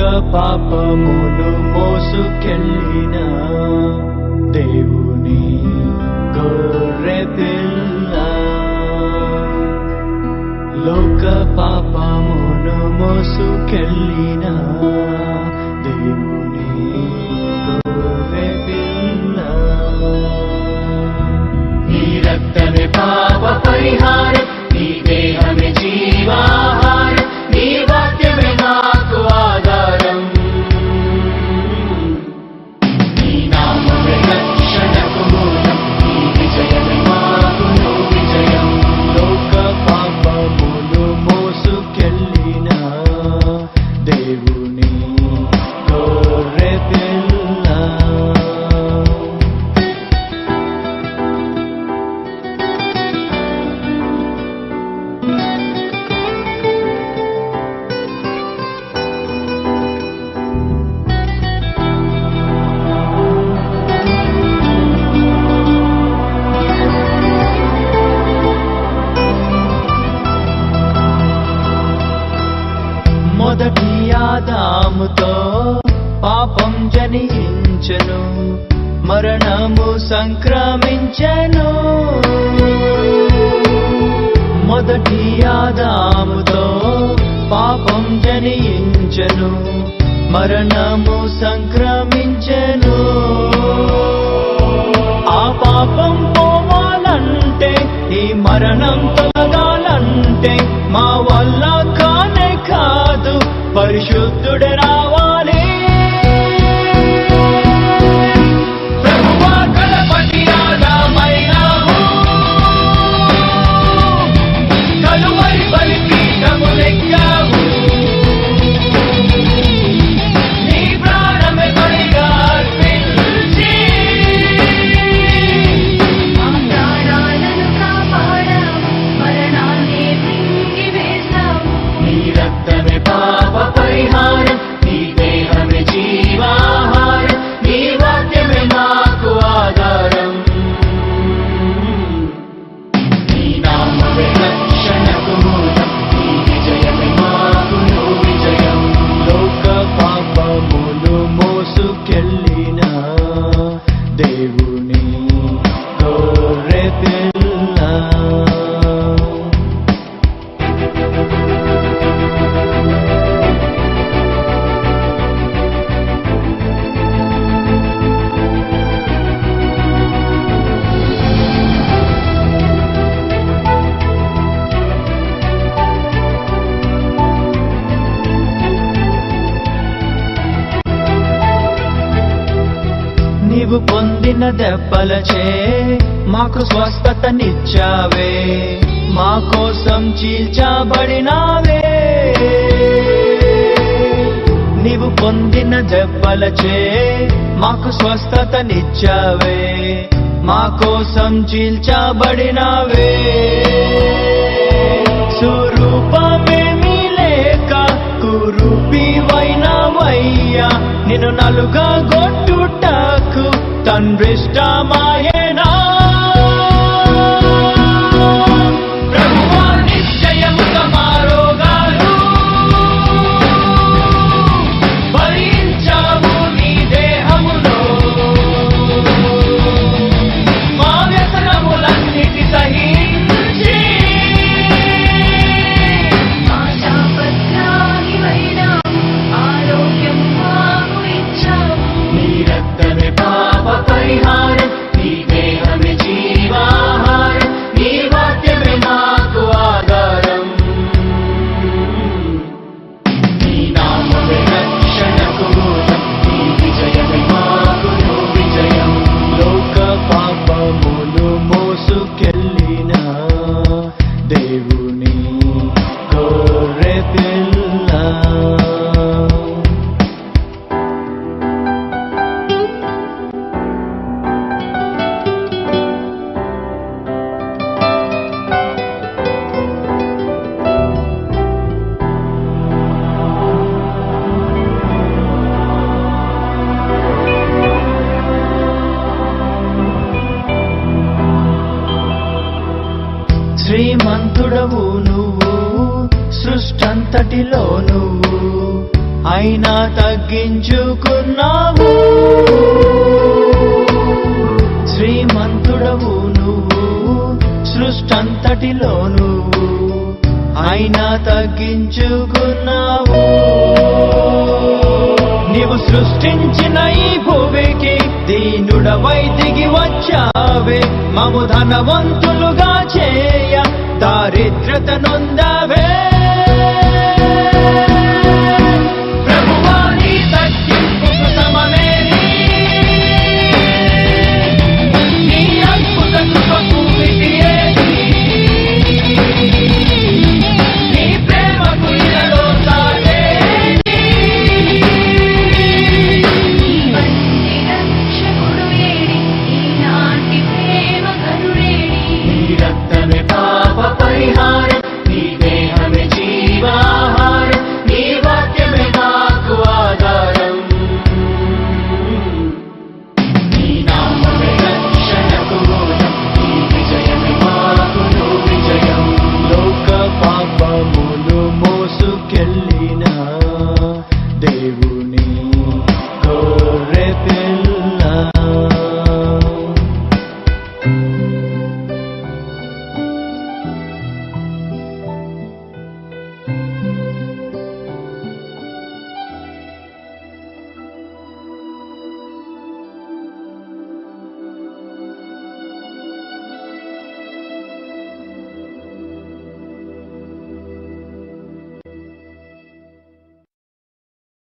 పాపమును మోసుకెళ్ళిన దేవుని గొర్రె పిల్ల. లోక పాపమును మోసుకెళ్ళినా దేవుని ఆదాముతో పాపం జనించను మరణము సంక్రమించను. మొదటి ఆదాముతో పాపం జనించను మరణము సంక్రమించను. ఆ పాపం పోవాలంటే ఈ మరణం తొలగాలంటే మా వల్ల కానే కాదు. పరిశుద్ధ దేవుని నీవు పొందిన దెబ్బలచే మాకు స్వస్థతనిచ్చావే. మా కోసం చీల్చబడినావే. నీవు పొందిన దెబ్బలచే మాకు స్వస్థతనిచ్చావే. మా కోసం చీల్చబడినావే. స్వరూపమేమీ లేక కురూపివైనవయ్యా. నిన్ను నలుగా గొట్టుటకు Rishta శ్రీమంతుడవు నువ్వు సృష్టంతటిలో నువ్వు అయినా తగ్గించుకున్నావు. శ్రీమంతుడవు నువ్వు సృష్టంతటిలో నువ్వు అయినా తగ్గించుకున్నావు. నీవు సృష్టించిన ఈ భూమికి దీనుడవై దిగి వచ్చావే మము ధనవంతులుగా చేయ దారిద్రత నొందవే.